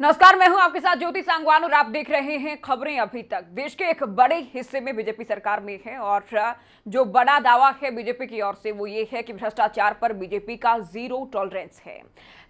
नमस्कार, मैं हूँ आपके साथ ज्योति सांगवान और आप देख रहे हैं खबरें अभी तक। देश के एक बड़े हिस्से में बीजेपी सरकार में है और जो बड़ा दावा है बीजेपी की ओर से वो ये है कि भ्रष्टाचार पर बीजेपी का ज़ीरो टॉलरेंस है।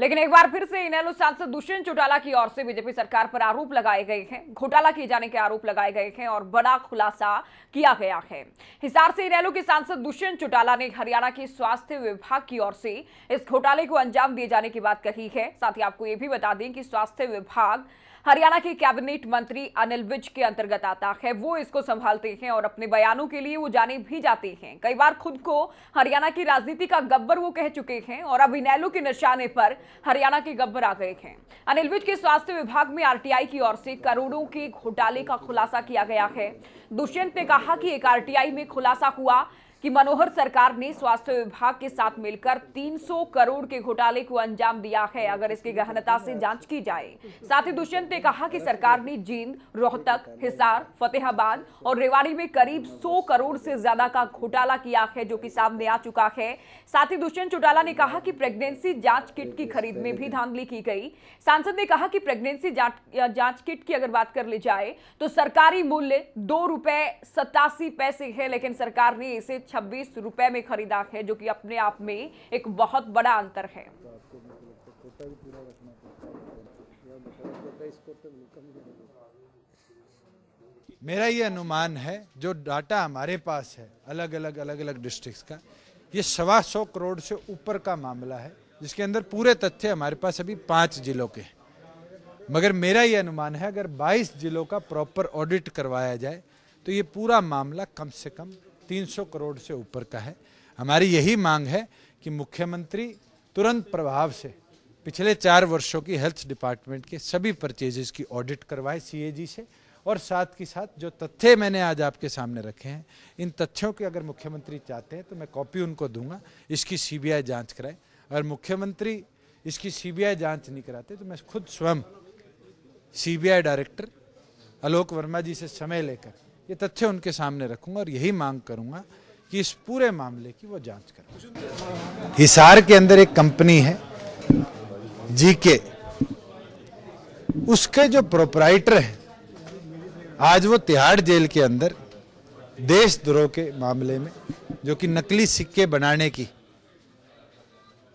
लेकिन एक बार फिर से इनेलो सांसद दुष्यंत चौटाला की ओर से बीजेपी सरकार पर आरोप लगाए गए हैं। घोटाला किए जाने के आरोप लगाए गए हैं और बड़ा खुलासा किया गया है। हिसार से इनेलो के सांसद दुष्यंत चौटाला ने हरियाणा के स्वास्थ्य विभाग की ओर से इस घोटाले को अंजाम दिए जाने की बात कही है। साथ ही आपको यह भी बता दें कि स्वास्थ्य विभाग हरियाणा के कैबिनेट मंत्री अनिल विज के अंतर्गत आता है। वो इसको संभालते हैं और अपने बयानों के लिए वो जाने भी जाते हैं। कई बार खुद को हरियाणा की राजनीति का गब्बर वो कह चुके हैं और अब इनेलो के निशाने पर हरियाणा के गब्बर आ गए हैं। अनिल विज के स्वास्थ्य विभाग में आरटीआई की ओर से करोड़ों के घोटाले का खुलासा किया गया है। दुष्यंत ने कहा कि एक आरटीआई में खुलासा हुआ कि मनोहर सरकार ने स्वास्थ्य विभाग के साथ मिलकर 300 करोड़ के घोटाले को अंजाम दिया है, अगर इसकी गहनता से जाँच की जाए। साथ ही दुष्यंत ने कहा कि सरकार ने जींद, रोहतक, हिसार, फतेहाबाद और रेवाड़ी में करीब 100 करोड़ से ज़्यादा का घोटाला किया है, जो कि सामने आ चुका है। साथ ही दुष्यंत चौटाला ने कहा कि प्रेगनेंसी जाँच किट की खरीद में भी धांधली की गई। सांसद ने कहा कि प्रेगनेंसी जाँच किट की अगर बात कर ली जाए तो सरकारी मूल्य दो रुपए सतासी पैसे है, लेकिन सरकार ने इसे छब्बीस रुपए में खरीदा है, जो कि अपने आप में एक बहुत बड़ा अंतर है। मेरा ये अनुमान है, जो डाटा हमारे पास है अलग अलग अलग अलग डिस्ट्रिक्ट्स का, ये सवा सौ करोड़ से ऊपर का मामला है, जिसके अंदर पूरे तथ्य हमारे पास अभी पाँच जिलों के हैं। मगर मेरा ये अनुमान है, अगर 22 जिलों का प्रॉपर ऑडिट करवाया जाए तो ये पूरा मामला कम से कम 300 करोड़ से ऊपर का है। हमारी यही मांग है कि मुख्यमंत्री तुरंत प्रभाव से पिछले चार वर्षों की हेल्थ डिपार्टमेंट के सभी परचेजेस की ऑडिट करवाए सीएजी से और साथ के साथ जो तथ्य मैंने आज आपके सामने रखे हैं, इन तथ्यों की अगर मुख्यमंत्री चाहते हैं तो मैं कॉपी उनको दूँगा, इसकी सीबीआई जाँच कराए। अगर मुख्यमंत्री इसकी सीबीआई जाँच नहीं कराते तो मैं खुद स्वयं सीबीआई डायरेक्टर आलोक वर्मा जी से समय लेकर ये तथ्य उनके सामने रखूँगा और यही मांग करूँगा कि इस पूरे मामले की वो जाँच करें। हिसार के अंदर एक कंपनी है जीके उसके जो प्रोपराइटर है, आज वो तिहाड़ जेल के अंदर देशद्रोह के मामले में, जो कि नकली सिक्के बनाने की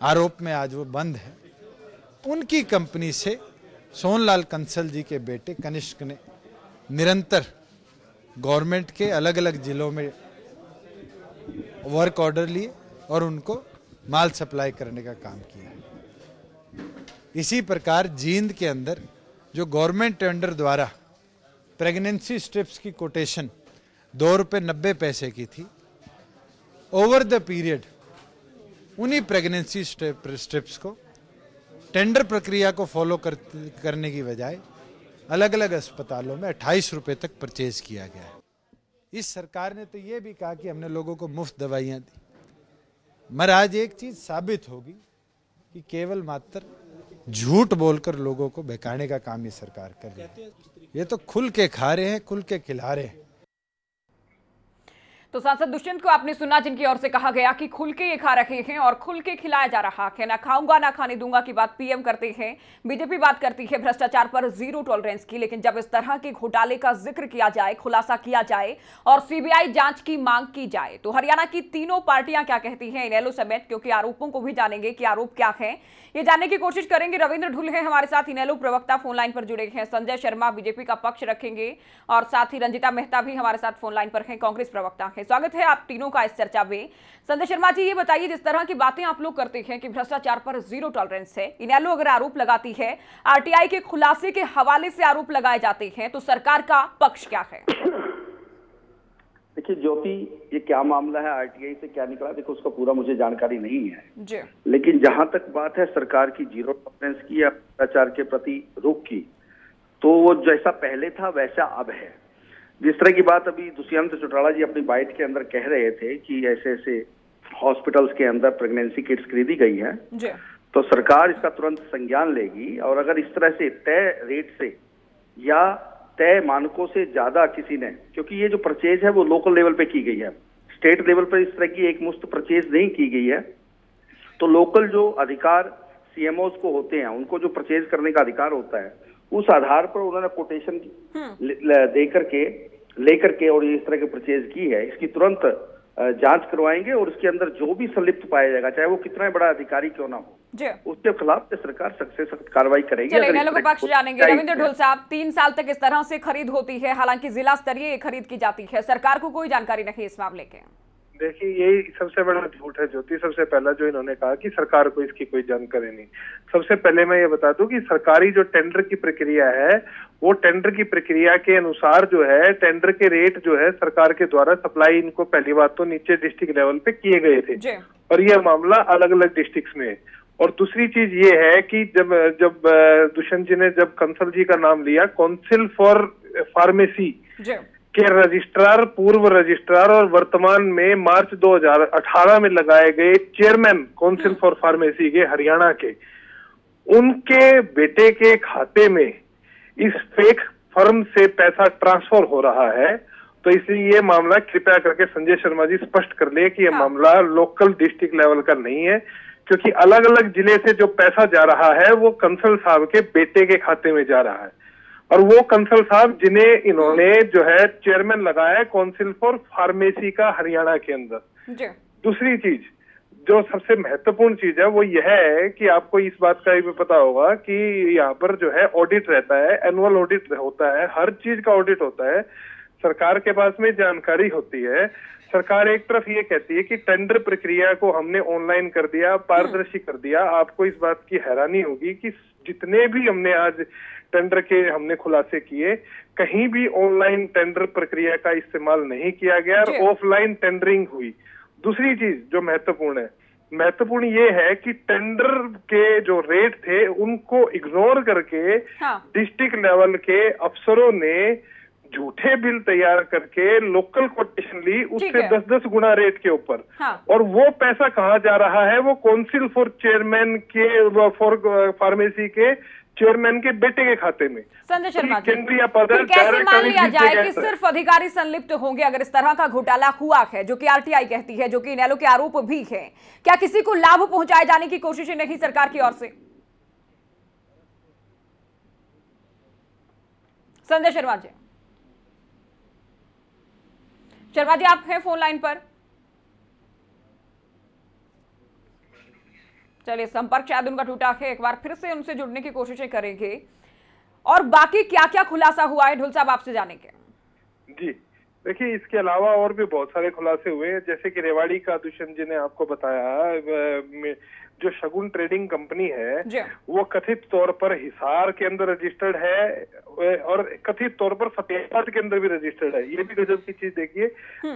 आरोप में आज वो बंद है, उनकी कंपनी से सोनलाल कंसल जी के बेटे कनिष्क ने निरंतर गवर्नमेंट के अलग अलग जिलों में वर्क ऑर्डर लिए और उनको माल सप्लाई करने का काम किया। इसी प्रकार जींद के अंदर जो गवर्नमेंट टेंडर द्वारा प्रेगनेंसी स्ट्रिप्स की कोटेशन दो रुपये नब्बे पैसे की थी ओवर द पीरियड उन्हीं प्रेगनेंसी स्ट्रिप्स को टेंडर प्रक्रिया को फॉलो कर, करने की बजाय अलग अलग अस्पतालों में अट्ठाईस रुपए तक परचेज किया गया है। इस सरकार ने तो ये भी कहा कि हमने लोगों को मुफ़्त दवाइयाँ दी। मगर आज एक चीज़ साबित होगी कि केवल मात्र झूठ बोलकर लोगों को बहकाने का काम ये सरकार कर रही है। ये तो खुल के खा रहे हैं, खुल के खिला रहे हैं। तो सांसद दुष्यंत को आपने सुना, जिनकी ओर से कहा गया कि खुल के ये खा रहे हैं और खुल के खिलाया जा रहा है। ना खाऊँगा, ना खाने दूँगा की बात पीएम करते हैं। बीजेपी बात करती है भ्रष्टाचार पर ज़ीरो टॉलरेंस की, लेकिन जब इस तरह के घोटाले का ज़िक्र किया जाए, खुलासा किया जाए और सीबीआई जाँच की मांग की जाए तो हरियाणा की तीनों पार्टियाँ क्या कहती हैं इनेलो समेत, क्योंकि आरोपों को भी जानेंगे कि आरोप क्या है। ये जानने की कोशिश करेंगे। रविंद्र ढुल है हमारे साथ, इनेलो प्रवक्ता फ़ोन लाइन पर जुड़े हैं। संजय शर्मा बीजेपी का पक्ष रखेंगे और साथ ही रंजिता मेहता भी हमारे साथ फ़ोन लाइन पर है, कांग्रेस प्रवक्ता है। स्वागत है आप तीनों का इस चर्चा में। संजय शर्मा जी ये बताइए जिस तरह की बातें आप लोग करते हैं कि भ्रष्टाचार पर ज़ीरो टॉलरेंस है इनेलो अगर आरोप लगाती है आरटीआई के खुलासे के हवाले से आरोप लगाए जाते हैं तो सरकार का पक्ष क्या है? देखिए ज्योति ये क्या मामला है? आरटीआई से क्या निकला? देखो उसका पूरा मुझे जानकारी नहीं है। जी। लेकिन जहाँ तक बात है सरकार की ज़ीरो टॉलरेंस की या भ्रष्टाचार के प्रति रुख की तो वो जैसा पहले था वैसा अब है। जिस तरह की बात अभी दुष्यंत चौटाला जी अपनी बाइट के अंदर कह रहे थे कि ऐसे ऐसे हॉस्पिटल्स के अंदर प्रेगनेंसी किट्स खरीदी गई है तो सरकार इसका तुरंत संज्ञान लेगी और अगर इस तरह से तय रेट से या तय मानकों से ज़्यादा किसी ने क्योंकि ये जो परचेज है वो लोकल लेवल पे की गई है स्टेट लेवल पर इस तरह की एक मुफ़्त परचेज नहीं की गई है तो लोकल जो अधिकार सीएमओ को होते हैं उनको जो परचेज करने का अधिकार होता है उस आधार पर उन्होंने कोटेशन दे करके लेकर के और इस तरह की परचेज की है इसकी तुरंत जाँच करवाएँगे और उसके अंदर जो भी संलिप्त पाया जाएगा चाहे वो कितना बड़ा अधिकारी क्यों ना हो जी। उसके खिलाफ सरकार सख्त से सख्त कार्रवाई करेगी। पक्ष जानेंगे। रविंद्र ढोल साहब तीन साल तक इस तरह से खरीद होती है हालाँकि जिला स्तरीय ये खरीद की जाती है। सरकार को कोई जानकारी नहीं इस मामले के। देखिए यही सबसे बड़ा झूठ है ज्योति। सबसे पहला जो इन्होंने कहा कि सरकार को इसकी कोई जानकारी नहीं। सबसे पहले मैं ये बता दूँ कि सरकारी जो टेंडर की प्रक्रिया है वो टेंडर की प्रक्रिया के अनुसार जो है टेंडर के रेट जो है सरकार के द्वारा सप्लाई इनको पहली बात तो नीचे डिस्ट्रिक्ट लेवल पे किए गए थे। और यह मामला अलग अलग डिस्ट्रिक्ट में। और दूसरी चीज़ ये है कि जब जब दुष्यंत जी ने जब कंसल जी का नाम लिया काउंसिल फॉर फार्मेसी के रजिस्ट्रार पूर्व रजिस्ट्रार और वर्तमान में मार्च 2018 में लगाए गए चेयरमैन काउंसिल फॉर फार्मेसी के हरियाणा के उनके बेटे के खाते में इस फेक फर्म से पैसा ट्रांसफ़र हो रहा है तो इसलिए ये मामला कृपया करके संजय शर्मा जी स्पष्ट कर ले कि ये हाँ। मामला लोकल डिस्ट्रिक्ट लेवल का नहीं है क्योंकि अलग अलग ज़िले से जो पैसा जा रहा है वो कंसल साहब के बेटे के खाते में जा रहा है। और वो कंसल साहब जिन्हें इन्होंने जो है चेयरमैन लगाया है काउंसिल फॉर फार्मेसी का हरियाणा के अंदर। दूसरी चीज़ जो सबसे महत्वपूर्ण चीज़ है वो यह है कि आपको इस बात का भी पता होगा कि यहाँ पर जो है ऑडिट रहता है एनुअल ऑडिट होता है हर चीज़ का ऑडिट होता है। सरकार के पास में जानकारी होती है। सरकार एक तरफ़ ये कहती है कि टेंडर प्रक्रिया को हमने ऑनलाइन कर दिया पारदर्शी कर दिया। आपको इस बात की हैरानी होगी कि जितने भी हमने आज टेंडर के हमने खुलासे किए कहीं भी ऑनलाइन टेंडर प्रक्रिया का इस्तेमाल नहीं किया गया और ऑफलाइन टेंडरिंग हुई। दूसरी चीज़ जो महत्वपूर्ण है महत्वपूर्ण ये है कि टेंडर के जो रेट थे उनको इग्नोर करके हाँ। डिस्ट्रिक्ट लेवल के अफसरों ने झूठे बिल तैयार करके लोकल कोटेशन ली उससे दस दस गुना रेट के ऊपर। हाँ। और वो पैसा कहाँ जा रहा है? वो काउंसिल फॉर चेयरमैन के फॉर फार्मेसी के चेयरमैन के बेटे के खाते में। संजय शर्मा केंद्रीय पद कैसे मान लिया जाए कि सिर्फ़ अधिकारी संलिप्त होंगे अगर इस तरह का घोटाला हुआ है जो कि आरटीआई कहती है जो कि इनेलो के आरोप भी है? क्या किसी को लाभ पहुँचाए जाने की कोशिशें नहीं सरकार की ओर से? संजय शर्मा जी। शर्मा जी आप हैं फ़ोन लाइन पर? चलिए संपर्क शायद उनका टूटा है एक बार फिर से उनसे जुड़ने की कोशिशें करेंगे। और बाकी क्या क्या खुलासा हुआ है ढुल साहब आपसे जानेंगे जी देखिए इसके अलावा और भी बहुत सारे खुलासे हुए हैं। जैसे कि रेवाड़ी का दुष्यंत जी ने आपको बताया जो शगुन ट्रेडिंग कंपनी है वो कथित तौर पर हिसार के अंदर रजिस्टर्ड है और कथित तौर पर फतेहाबाद के अंदर भी रजिस्टर्ड है। ये भी गजब की चीज़ देखिए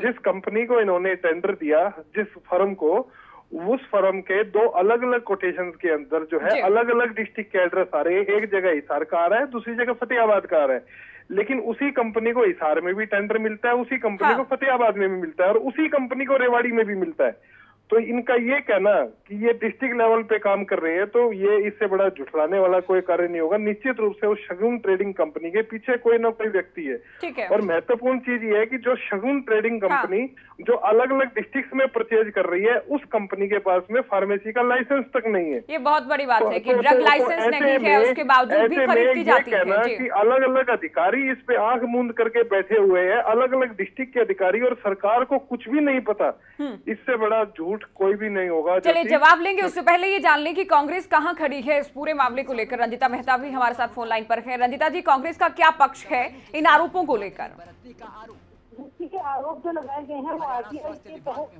जिस कंपनी को इन्होंने टेंडर दिया जिस फर्म को उस फर्म के दो अलग अलग कोटेशन के अंदर जो है अलग अलग डिस्ट्रिक्ट के एड्रेस आ रहे हैं। एक जगह हिसार का आ रहा है दूसरी जगह फतेहाबाद का आ रहा है। लेकिन उसी कंपनी को हिसार में भी टेंडर मिलता है उसी कंपनी हाँ। को फतेहाबाद में भी मिलता है और उसी कंपनी को रेवाड़ी में भी मिलता है। तो इनका ये कहना कि ये डिस्ट्रिक्ट लेवल पे काम कर रहे हैं तो ये इससे बड़ा जुटलाने वाला कोई कार्य नहीं होगा। निश्चित रूप से उस शगुन ट्रेडिंग कंपनी के पीछे कोई ना कोई व्यक्ति है। है। और महत्वपूर्ण चीज़ ये है कि जो शगुन ट्रेडिंग हाँ। कंपनी जो अलग अलग डिस्ट्रिक्ट में परचेज कर रही है उस कंपनी के पास में फार्मेसी का लाइसेंस तक नहीं है। ये बहुत बड़ी बात है कि तो- ड्रग तो- तो लाइसेंस ऐसे नहीं है में- उसके बावजूद भी ऐसे में ये जाती है। कहना कि अलग अलग अधिकारी इस पे आँख मूंद करके बैठे हुए हैं। अलग अलग डिस्ट्रिक्ट के अधिकारी और सरकार को कुछ भी नहीं पता। इससे बड़ा झूठ कोई भी नहीं होगा। चलिए जवाब लेंगे उससे पहले ये जान लें कि कांग्रेस कहाँ खड़ी है इस पूरे मामले को लेकर। रंजिता मेहता भी हमारे साथ फ़ोन लाइन पर है। रंजिता जी कांग्रेस का क्या पक्ष है इन आरोपों को लेकर? आरोप जो लगाए गए हैं वो आरटीआई के तहत है।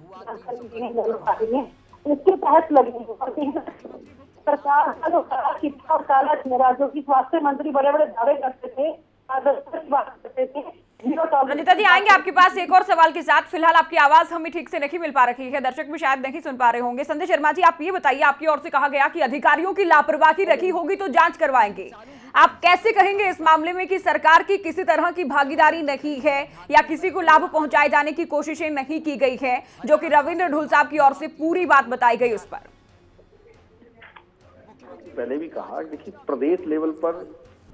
लगे हैं। सरकार का जो काला चिट्ठा और काला चेहरा जो स्वास्थ्य मंत्री बड़े बड़े दावे करते थे पारदर्शिता की बात करते थे रंजिता जी आएँगे आपके पास एक और सवाल के साथ। फ़िलहाल आपकी आवाज़ हमें ठीक से नहीं मिल पा रही है। दर्शक भी शायद नहीं सुन पा रहे होंगे। संजय शर्मा जी आप ये बताइए आपकी ओर से कहा गया कि अधिकारियों की लापरवाही रखी होगी तो जाँच करवाएँगे। आप कैसे कहेंगे इस मामले में कि सरकार की किसी तरह की भागीदारी नहीं है या किसी को लाभ पहुँचाए जाने की कोशिशें नहीं की गई है जो कि रविंद्र ढुल साहब की ओर से पूरी बात बताई गई उस पर? पहले भी कहा देखिए प्रदेश लेवल पर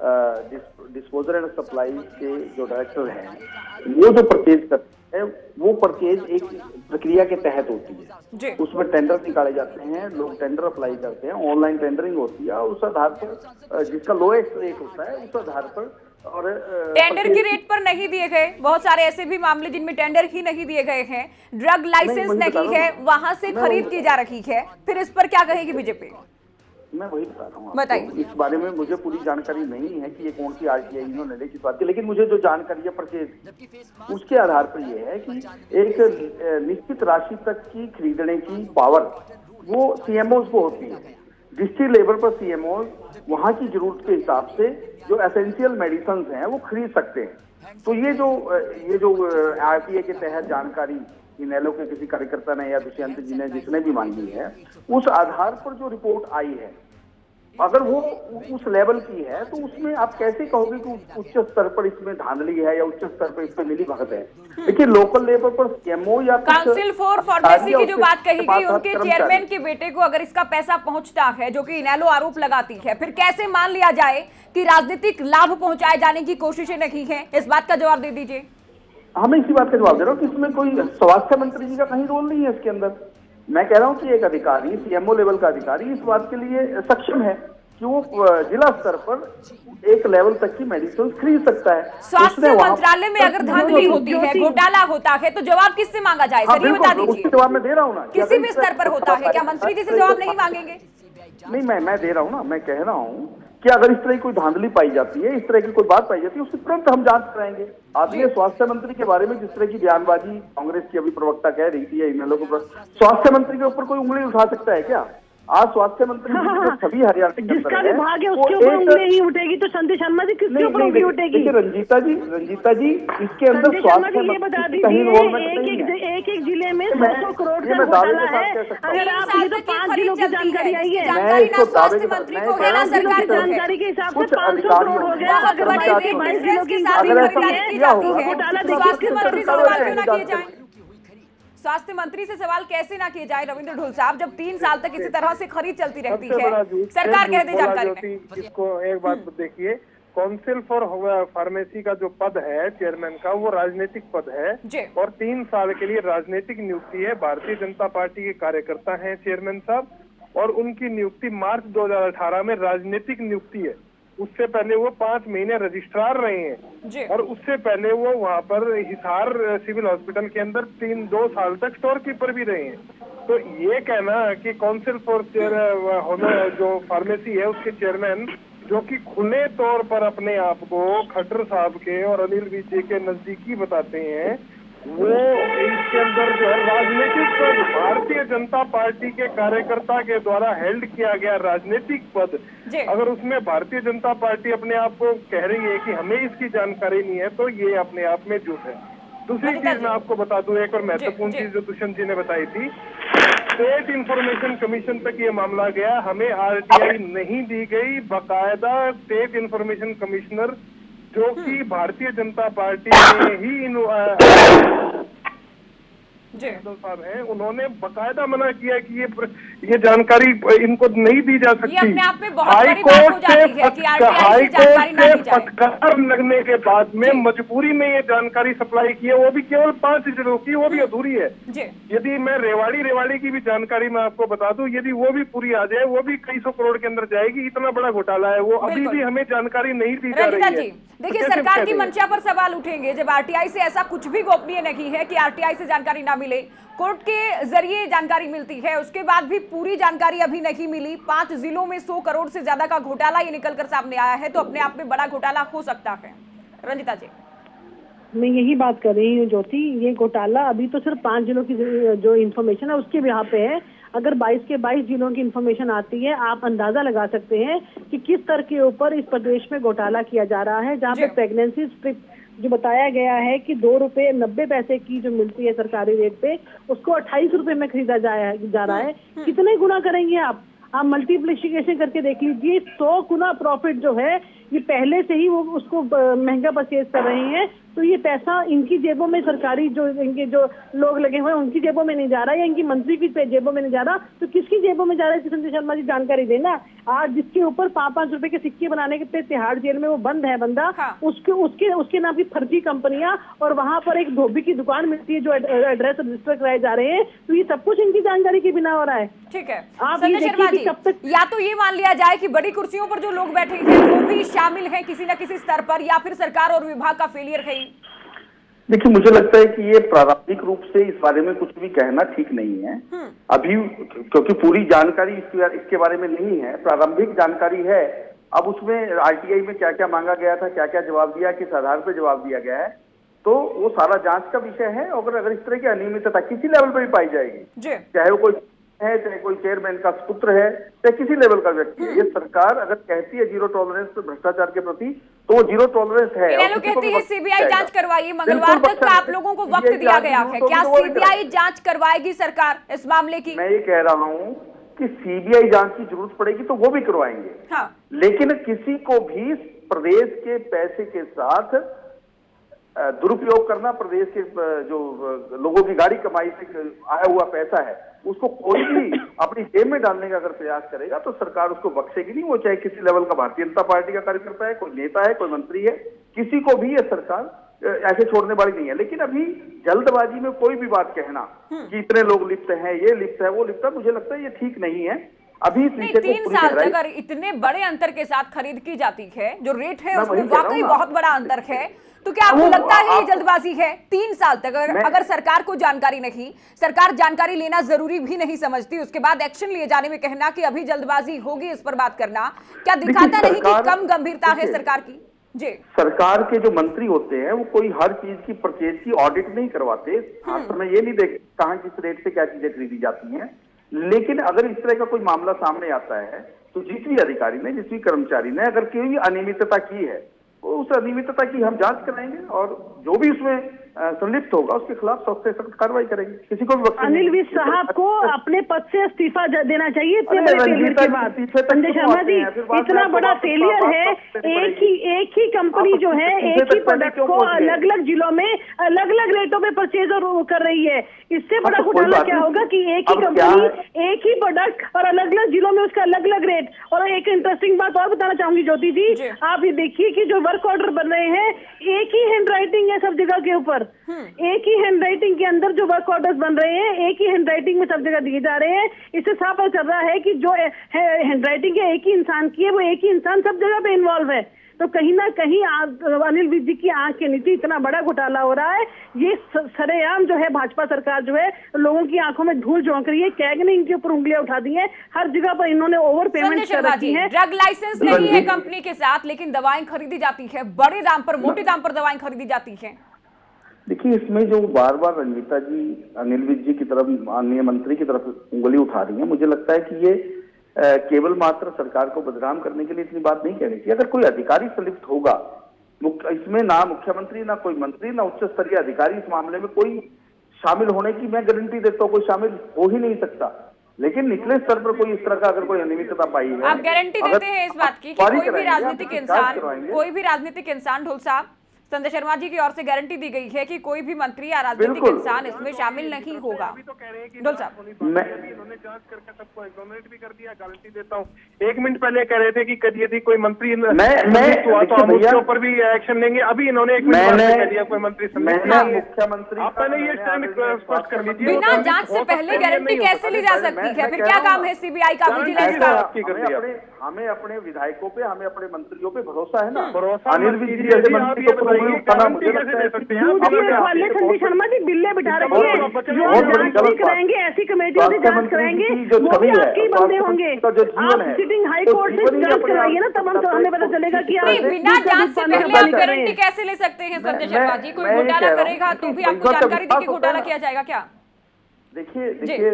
डिस्पोजल एंड सप्लाई के जो डायरेक्टर हैं वो जो परचेज करते हैं वो परचेज एक प्रक्रिया के तहत होती है। उसमें टेंडर निकाले जाते हैं लोग टेंडर अप्लाई करते हैं ऑनलाइन टेंडरिंग होती है उस आधार पर जिसका लोएस्ट रेट होता है उस आधार पर और टेंडर के रेट पर नहीं दिए गए। बहुत सारे ऐसे भी मामले जिनमें टेंडर ही नहीं दिए गए हैं। ड्रग लाइसेंस नहीं है हूँ। वहाँ से खरीद की जा रही है। फिर इस पर क्या कहेगी बीजेपी मैं वही बता रहा हूँ। बताइए। इस बारे में मुझे पूरी जानकारी नहीं है कि ये कौन सी आरटीआई इन्होंने ले किस बात की लेकिन मुझे जो जानकारी है परचेज उसके आधार पर ये है कि एक निश्चित राशि तक की खरीदने की पावर वो सीएमओ को होती है डिस्ट्रिक्ट लेवल पर सीएमओ वहाँ की ज़रूरत के हिसाब से जो एसेंशियल मेडिसन हैं वो खरीद सकते हैं तो ये जो ये जो आरटीए के तहत जानकारी इनेलो के किसी कार्यकर्ता ने या दुष्यंत जी ने जिसने भी मांगी है उस आधार पर जो रिपोर्ट आई है अगर वो उस लेवल की है तो उसमें आप कैसे कहोगे कि उच्च- स्तर पर इसमें धांधली है या उच्च स्तर पर इसमें मिली भगत है? देखिए लोकल लेवल पर सीएमओ या काउंसिल फॉर फार्मेसी की जो बात कही गई उनके चेयरमैन के बेटे को अगर इसका पैसा पहुँचता है जो कि इनेलो आरोप लगाती है फिर कैसे मान लिया जाए कि राजनीतिक लाभ पहुँचाए जाने की कोशिशें नहीं है? इस बात का जवाब दे दीजिए। हमें इसी बात का जवाब दे रहा हूँ कि इसमें कोई स्वास्थ्य मंत्री जी का कहीं रोल नहीं है इसके अंदर। मैं कह रहा हूँ कि एक अधिकारी सीएमओ लेवल का अधिकारी इस बात के लिए सक्षम है कि वो जिला स्तर पर एक लेवल तक की मेडिसिन खरीद सकता है। स्वास्थ्य मंत्रालय में अगर धांधली होती है घोटाला होता है तो जवाब किससे मांगा जाए? हाँ, सर ये बता दीजिए। जवाब मैं दे रहा हूँ ना। किसी भी स्तर पर होता है क्या मंत्री जी से जवाब नहीं मांगेंगे? नहीं मैं मैं दे रहा हूँ ना मैं कह रहा हूँ कि अगर इस तरह की कोई धांधली पाई जाती है इस तरह की कोई बात पाई जाती है उसकी तुरंत हम जाँच कराएँगे। आप ये स्वास्थ्य मंत्री के बारे में जिस तरह की बयानबाजी कांग्रेस की अभी प्रवक्ता कह रही थी इन लोगों पर स्वास्थ्य मंत्री के ऊपर कोई उंगली उठा सकता है क्या? आज स्वास्थ्य मंत्री जी जो सभी हरियाणा जिसका है, विभाग है उसके ऊपर उंगली ही उठेगी तो संजय शर्मा जी किसके ऊपर उंगली उठेगी? देखिए, रंजीता जी रंजीता जी इसके अंदर स्वास्थ्य ये बता मंत्री दीजिए एक एक है। एक एक ज़िले में सौ सौ करोड़ का घोटाला है। कह सकता हूँ। अगर आप ये तो पाँच जिलों की जानकारी आई है। मैं जानकारी के- मंत्री मैं को कह रहा ना सरकार की को है। जानकारी के हिसाब से पाँच सौ करोड़ हो गया। अगर बाईस जिलों की है घोटाला देखिए स्वास्थ्य मंत्री से सवाल कैसे ना किए जाए रविंद्र ढोल साहब जब तीन साल तक इसी तरह से खरीद चलती रहती है? सरकार कह दे जानकारी इसको एक बात देखिए काउंसिल फॉर फार्मेसी का जो पद है चेयरमैन का वो राजनीतिक पद है। और तीन साल के लिए राजनीतिक नियुक्ति है। भारतीय जनता पार्टी के कार्यकर्ता हैं चेयरमैन साहब। और उनकी नियुक्ति मार्च 2018 में राजनीतिक नियुक्ति है। उससे पहले वो पाँच महीने रजिस्ट्रार रहे हैं। और उससे पहले वो वहाँ पर हिसार सिविल हॉस्पिटल के अंदर तीन दो साल तक स्टोर कीपर भी रहे हैं। तो ये कहना कि काउंसिल फॉर चेयर जो फार्मेसी है उसके चेयरमैन जो कि खुले तौर पर अपने आप को खट्टर साहब के और अनिल विजय के नजदीकी बताते हैं वो इसके अंदर जो है राजनीतिक पद भारतीय जनता पार्टी के कार्यकर्ता के द्वारा हेल्ड किया गया राजनीतिक पद। अगर उसमें भारतीय जनता पार्टी अपने आप को कह रही है कि हमें इसकी जानकारी नहीं है तो ये अपने आप में झूठ है। दूसरी चीज़ मैं आपको बता दूँ एक और महत्वपूर्ण चीज़ जो दुष्यंत जी ने बताई थी स्टेट इंफॉर्मेशन कमीशन तक ये मामला गया। हमें आरटीआई नहीं दी गई बकायदा स्टेट इंफॉर्मेशन कमिश्नर जो कि भारतीय जनता पार्टी ने ही इन साहब हैं उन्होंने बकायदा मना किया कि ये प्र- ये जानकारी इनको नहीं दी जा सकती। हाई कोर्ट से हाई कोर्ट से फटकार लगने के बाद में मजबूरी में ये जानकारी सप्लाई की है वो भी केवल पाँच जिलों की वो भी अधूरी है। यदि मैं रेवाड़ी रेवाड़ी की भी जानकारी मैं आपको बता दूँ यदि वो भी पूरी आ जाए वो भी कई सौ करोड़ के अंदर जाएगी इतना बड़ा घोटाला है वो अभी भी हमें जानकारी नहीं दी जा रही है। तो देखिए सरकार की मंशा पर सवाल उठेंगे जब आरटीआई से ऐसा कुछ भी गोपनीय नहीं है कि आरटीआई से जानकारी ना मिले। कोर्ट के ज़रिए जानकारी मिलती है। उसके बाद भी पूरी जानकारी अभी नहीं मिली। पाँच जिलों में सौ करोड़ से ज़्यादा का घोटाला ये निकलकर सामने आया है तो अपने आप में बड़ा घोटाला हो सकता है। रंजिता जी। मैं यही बात कर रही हूँ ज्योति। ये घोटाला अभी तो सिर्फ़ पाँच जिलों की जो- इन्फॉर्मेशन है उसके यहाँ पे है। अगर 22 के 22 जिलों की इन्फॉर्मेशन आती है आप अंदाज़ा लगा सकते हैं कि किस स्तर के ऊपर इस प्रदेश में घोटाला किया जा रहा है जहाँ पे प्रेगनेंसी जो बताया गया है कि दो रुपए नब्बे पैसे की जो मिलती है सरकारी रेट पे उसको अट्ठाईस रुपए में खरीदा जाया जा रहा है। कितने गुना करेंगे आप? आप मल्टीप्लीकेशन करके देख लीजिए सौ गुना प्रॉफिट जो है ये पहले से ही वो उसको महँगा परचेज कर रहे हैं तो ये पैसा इनकी जेबों में सरकारी जो इनके जो लोग लगे हुए हैं उनकी जेबों में नहीं जा रहा या इनकी मंत्री की जेबों में नहीं जा रहा तो किसकी जेबों में जा रहा है? संजय शर्मा जी जानकारी देना। आज जिसके ऊपर पाँच पाँच रुपए के सिक्के बनाने के तिहाड़ जेल में वो बंद है बंदा। हाँ। उसके उसके उसके नाम की फर्जी कंपनियाँ और वहाँ पर एक धोबी की दुकान मिलती है जो एड्रेस रजिस्टर कराए जा रहे हैं। तो ये सब कुछ इनकी जानकारी के बिना हो रहा है। ठीक है। आप ये देखिए कब तक- या तो ये मान लिया जाए की बड़ी कुर्सियों पर जो लोग बैठे हैं वो भी शामिल हैं किसी न किसी स्तर पर या फिर सरकार और विभाग का फेलियर है? देखिए मुझे लगता है कि ये प्रारंभिक रूप से इस बारे में कुछ भी कहना ठीक नहीं है। हम्म। अभी क्योंकि पूरी जानकारी इसके इसके बारे में नहीं है प्रारंभिक जानकारी है। अब उसमें आरटीआई में क्या क्या मांगा गया था क्या क्या जवाब दिया किस आधार पर जवाब दिया गया है तो वो सारा जाँच का विषय है और अगर इस तरह की अनियमितता किसी लेवल पर भी पाई जाएगी चाहे वो कोई है चाहे कोई चेयरमैन का पुत्र है चाहे किसी लेवल का व्यक्ति है ये सरकार अगर कहती है ज़ीरो टॉलरेंस भ्रष्टाचार के प्रति तो वो ज़ीरो टॉलरेंस है। को कहती है सीबीआई जाँच। करवाइए मंगलवार तक बख्शा आप लोगों को वक्त दिया गया है। क्या तो सीबीआई जाँच करवाएगी सरकार इस मामले की? मैं ये कह रहा हूँ कि सीबीआई जाँच की ज़रूरत पड़ेगी तो वो भी करवाएँगे। हाँ। लेकिन किसी को भी प्रदेश के पैसे के साथ दुरुपयोग करना प्रदेश के जो लोगों की गाड़ी कमाई से आया हुआ पैसा है उसको कोई भी अपनी जेब में डालने का अगर प्रयास करेगा तो सरकार उसको बख्शेगी नहीं। वो चाहे किसी लेवल का भारतीय जनता पार्टी का कार्यकर्ता है कोई नेता है कोई मंत्री है किसी को भी ये सरकार ऐसे छोड़ने वाली नहीं है। लेकिन अभी जल्दबाजी में कोई भी बात कहना कि इतने लोग लिप्त हैं ये लिप्त है वो लिप्त है मुझे लगता है ये ठीक नहीं है। अभी इस नहीं तीन साल तक अगर इतने बड़े अंतर के साथ खरीद की जाती है जो रेट है उसमें वाकई बहुत बड़ा अंतर है। तो क्या आपको लगता है ये जल्दबाजी है? तीन साल तक अगर, अगर सरकार को जानकारी नहीं सरकार जानकारी लेना ज़रूरी भी नहीं समझती उसके बाद एक्शन लिए जाने में कहना कि अभी जल्दबाजी होगी इस पर बात करना। क्या दिखाता नहीं कि कम गंभीरता है सरकार की? जी। सरकार के जो मंत्री होते हैं वो कोई हर चीज़ की परचेज की ऑडिट नहीं करवाते। खासकर ये नहीं देख कहाँ किस रेट से क्या चीज़ें खरीदी जाती हैं। लेकिन अगर इस तरह का कोई मामला सामने आता है तो जिस भी अधिकारी ने जिस भी कर्मचारी ने अगर कोई अनियमितता की है उस अनियमितता की हम जाँच कराएँगे और जो भी उसमें संलिप्त होगा उसके खिलाफ सख्त से सख्त कार्रवाई करेंगे। किसी को भी अनिल विज साहब को अपने पद से इस्तीफा देना चाहिए इतने बड़े फेलियर के बाद संजय शर्मा जी हैं? इतना बड़ा फेलियर है एक ही एक ही कंपनी जो है एक ही प्रोडक्ट को अलग अलग जिलों में अलग अलग रेटों में परचेज और कर रही है। इससे बड़ा तो घोटाला क्या होगा कि एक ही कंपनी एक ही प्रोडक्ट और अलग अलग जिलों में उसका अलग अलग रेट और एक इंटरेस्टिंग बात और बताना चाहूँगी ज्योति जी जी। आप ये देखिए कि जो वर्क ऑर्डर बन रहे हैं एक ही हैंड राइटिंग है सब जगह के ऊपर। एक ही हैंड राइटिंग के अंदर जो वर्क ऑर्डर बन रहे हैं एक ही हैंड राइटिंग में सब जगह दिए जा रहे हैं। इससे साफ़ चल रहा है कि जो हैंड राइटिंग है एक ही इंसान की है वो एक ही इंसान सब जगह पे इन्वॉल्व है। तो कहीं ना कहीं अनिल विज जी की आँख के नीचे इतना बड़ा घोटाला हो रहा है ये सरेआम जो है भाजपा सरकार जो है लोगों की आँखों में धूल झोंक रही है कैग ने इनके ऊपर उंगलियाँ उठा दी है हर जगह पर इन्होंने ओवर पेमेंट कर रखी है। ड्रग लाइसेंस नहीं है कंपनी के साथ लेकिन दवाएँ खरीदी जाती है बड़े दाम पर मोटे दाम पर दवाएँ खरीदी जाती है। देखिए इसमें जो बार बार रंजीता जी अनिल विज जी की तरफ़ माननीय मंत्री की तरफ़ उंगली उठा रही है मुझे लगता है कि ये केवल मात्र सरकार को बदनाम करने के लिए इतनी बात नहीं कहनी चाहिए। अगर कोई अधिकारी संलिप्त होगा इसमें ना मुख्यमंत्री ना कोई मंत्री ना उच्च स्तरीय अधिकारी इस मामले में कोई शामिल होने की मैं गारंटी देता हूँ कोई शामिल हो ही नहीं सकता। लेकिन निचले स्तर पर कोई इस तरह का अगर कोई अनियमितता पाई है आप गारंटी देते हैं इस बात की कि कोई भी राजनीतिक इंसान कोई भी राजनीतिक इंसान ढोल साहब संजय शर्मा जी की ओर से गारंटी दी गई है कि कोई भी मंत्री या राजनीतिक इंसान इसमें शामिल नहीं होगा तो कह रहे डोल साहब। होनी बाकी मैं- है, अभी इन्होंने जाँच करके सबको एग्जोनरेट भी कर दिया गारंटी देता हूँ। एक मिनट पहले कह रहे थे कि कभी यदि कोई मंत्री मैं- मैं- तो हम उसके ऊपर भी एक्शन लेंगे। अभी इन्होंने एक दिया कोई मंत्री। मुख्यमंत्री आप पहले ये स्टैंड स्पष्ट कर लीजिए। बिना जाँच से पहले गारंटी कैसे ली जा सकती है? फिर क्या काम है। सीबीआई का? विजिलेंस का? हमें अपने विधायकों पे हमें अपने मंत्रियों पे भरोसा है ना? भरोसा अनिल आप मंत्री मुझे लगता है सकते हैं? शर्मा जी बिल्ले बिठा इसका रखिए बचने जो वाली बहुत बड़ी जाँच भी गलत बात। कराएँगे ऐसी कमेटियों से जाँच कराएँगे वो भी आपके बंदे होंगे मंत्री का जो जीवन आप सिटिंग हाई तो कोर्ट से जाँच कराइए ना आप तब हम हमें पता चलेगा कि आप नहीं नहीं, बिना जाँच से पहले आप पानी कर रहे गारंटी कैसे ले सकते हैं संजय शर्मा जी? कोई घोटाला हूँ करेगा तो भी आपको जानकारी देके घोटाला किया जाएगा क्या? देखिए देखिए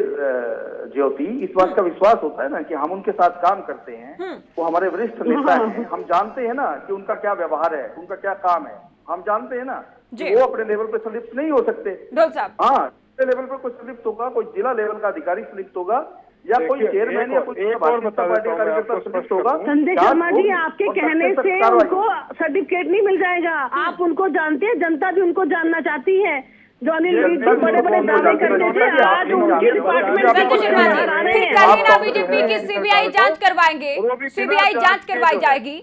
ज्योति इस बात का विश्वास होता है ना कि हम उनके साथ काम करते हैं वो हमारे वरिष्ठ नेता हैं। हम जानते हैं ना कि उनका क्या व्यवहार है उनका क्या काम है हम जानते हैं ना जी। वो अपने लेवल पे संलिप्त नहीं हो सकते। हाँ ज़िले लेवल पर कोई संलिप्त होगा कोई जिला लेवल का अधिकारी संलिप्त होगा या कोई चेयरमैन या कोई एक और भारतीय बता देता स्पष्ट होगा। संजय शर्मा जी आपके कहने से उनको सर्टिफिकेट नहीं मिल जाएगा। आप उनको जानते हैं जनता भी उनको जानना चाहती है। जो अनिल विज जो बड़े बड़े दावे करते थे आज उनके डिपार्टमेंट फिर कल ही बीजेपी की सीबीआई जाँच करवाएँगे। सीबीआई जाँच करवाई जाएगी।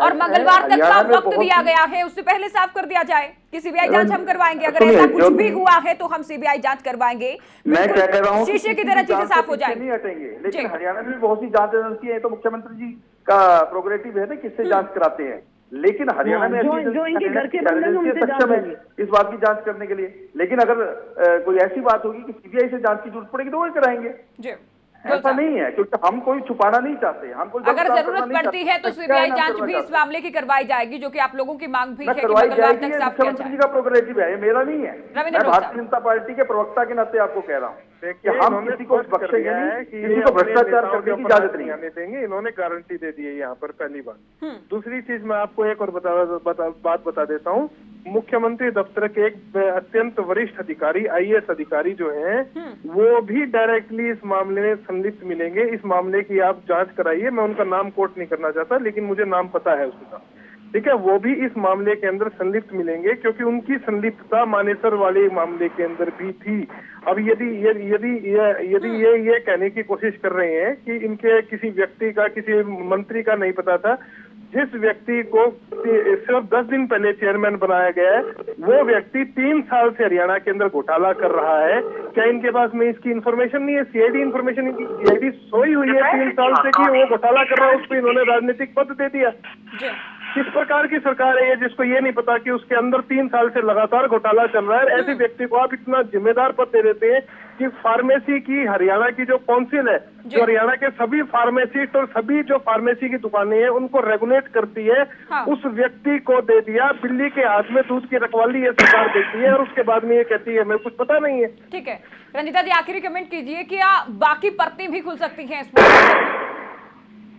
और मंगलवार तक का वक्त दिया गया है उससे पहले साफ़ कर दिया जाए कि सीबीआई जाँच हम करवाएँगे। अगर ऐसा कुछ भी हुआ है तो हम सीबीआई जाँच करवाएँगे। मैं क्या कह रहा हूँ शीशे की तरह चीज़ें साफ़ हो जाएँगी। नहीं हटेंगे। लेकिन हरियाणा में भी बहुत सी जाँच एजेंसी है तो मुख्यमंत्री जी का प्रोग्रेटिव है ना किससे जाँच कराते हैं? लेकिन हरियाणा में हाँ, जो- जो इनके घर के हैं, सक्षम है इस बात की जाँच करने के लिए। लेकिन अगर कोई ऐसी बात होगी कि सीबीआई से जाँच की ज़रूरत पड़ेगी तो वो कराएँगे ऐसा नहीं है क्योंकि हम कोई छुपाना नहीं चाहते हम कोई अगर ज़रूरत पड़ती है तो सीबीआई जाँच भी इस मामले की करवाई जाएगी जो कि आप लोगों की मांग भी है कि करवाई मंगलवार जाएगी तक साफ़ किया मुख्यमंत्री जी का प्रोग्रेटिव है ये मेरा नहीं है। मैं भारतीय जनता पार्टी के प्रवक्ता के नाते आपको कह रहा हूँ। कि हम इन्होंने किसी को बख्शेंगे नहीं किसी को भ्रष्टाचार करने की इजाज़त नहीं आने देंगे इन्होंने गारंटी दे दी है यहाँ पर पहली बात। हम्म। दूसरी चीज़ मैं आपको एक और बता, बता, बात बता देता हूँ। मुख्यमंत्री दफ्तर के एक अत्यंत वरिष्ठ अधिकारी आईएएस अधिकारी जो हैं हम्म। वो भी डायरेक्टली इस मामले में संलिप्त मिलेंगे। इस मामले की आप जाँच कराइए मैं उनका नाम कोट नहीं करना चाहता लेकिन मुझे नाम पता है उसका। ठीक है वो भी इस मामले के अंदर संलिप्त मिलेंगे क्योंकि उनकी संलिप्तता मानेसर वाले मामले के अंदर भी थी। अब यदि यदि यदि ये ये कहने की कोशिश कर रहे हैं कि इनके किसी व्यक्ति का किसी मंत्री का नहीं पता था जिस व्यक्ति को सिर्फ़ दस दिन पहले चेयरमैन बनाया गया है वो व्यक्ति तीन साल से हरियाणा के अंदर घोटाला कर रहा है। क्या इनके पास में इसकी इन्फॉर्मेशन नहीं है? सीआईडी इन्फॉर्मेशन इनकी सीआईडी सोई हुई है तीन साल से कि वो घोटाला कर रहा है उसको इन्होंने राजनीतिक पद दे दिया। जी। किस प्रकार की सरकार है ये जिसको ये नहीं पता कि उसके अंदर तीन साल से लगातार घोटाला चल रहा है? ऐसे व्यक्ति को आप इतना जिम्मेदार पद दे देते हैं कि फार्मेसी की हरियाणा की जो काउंसिल है जो। हरियाणा के सभी फार्मेसिस्ट और सभी जो फार्मेसी की दुकानें हैं उनको रेगुलेट करती है हाँ। उस व्यक्ति को दे दिया बिल्ली के हाथ में दूध की रखवाली ये सरकार देती है और उसके बाद में ये कहती है मेरे कुछ पता नहीं है। ठीक है। रंजिता जी आखिरी कमेंट कीजिए कि बाकी परतें भी खुल सकती है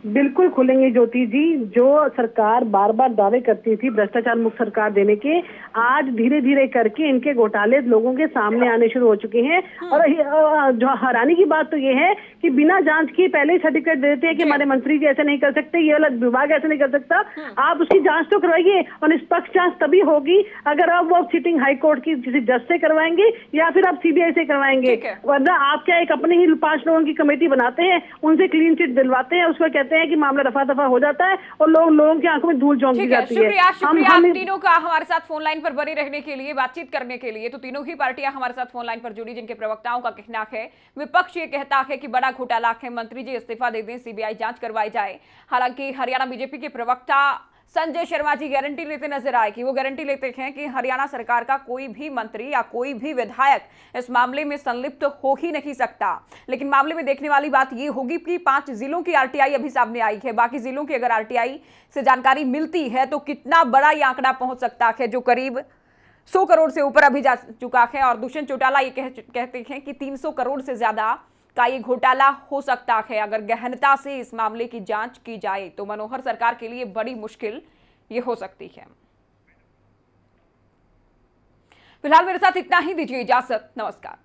बिल्कुल खुलेंगे ज्योति जी जो सरकार बार बार दावे करती थी भ्रष्टाचार मुक्त सरकार देने के आज धीरे धीरे करके इनके घोटाले लोगों के सामने आने शुरू हो चुके हैं। और जो हैरानी की बात तो ये है कि बिना जाँच किए पहले ही सर्टिफिकेट देते हैं कि हमारे मंत्री जी ऐसे नहीं कर सकते ये वाला विभाग ऐसे नहीं कर सकता। आप उसकी जाँच तो करवाइए और निष्पक्ष जाँच तभी होगी अगर आप वो सिटिंग हाईकोर्ट की किसी जज से करवाएँगे या फिर आप सीबीआई से करवाएँगे। वरना आप क्या एक अपने ही पाँच लोगों की कमेटी बनाते हैं उनसे क्लीन चिट दिलवाते हैं उसको कहते हैं कि मामला रफा दफ़ा हो जाता है और लोग लोगों की आँखों में धूल झोंक दी जाती है। शुक्रिया शुक्रिया हम तीनों का हमारे साथ फ़ोन लाइन पर बने रहने के लिए बातचीत करने के लिए। तो तीनों ही पार्टियाँ हमारे साथ फ़ोन लाइन पर जुड़ी जिनके प्रवक्ताओं का कहना है विपक्ष ये कहता है कि बड़ा घोटाला है। मंत्री जी इस्तीफा दे दें सीबीआई जाँच करवाई जाए। हालाँकि हरियाणा बीजेपी के प्रवक्ता संजय शर्मा जी गारंटी लेते नज़र आए कि वो गारंटी लेते हैं कि हरियाणा सरकार का कोई भी मंत्री या कोई भी विधायक इस मामले में संलिप्त हो ही नहीं सकता। लेकिन मामले में देखने वाली बात ये होगी कि पाँच जिलों की आरटीआई अभी सामने आई है। बाकी जिलों की अगर आरटीआई से जानकारी मिलती है तो कितना बड़ा ये आंकड़ा पहुँच सकता है जो करीब सौ करोड़ से ऊपर अभी जा चुका है। और दुष्यंत चौटाला ये कह, कहते हैं कि 300 करोड़ से ज़्यादा का ये घोटाला हो सकता है। अगर गहनता से इस मामले की जाँच की जाए तो मनोहर सरकार के लिए बड़ी मुश्किल ये हो सकती है। फ़िलहाल मेरे साथ इतना ही। दीजिए इजाज़त। नमस्कार।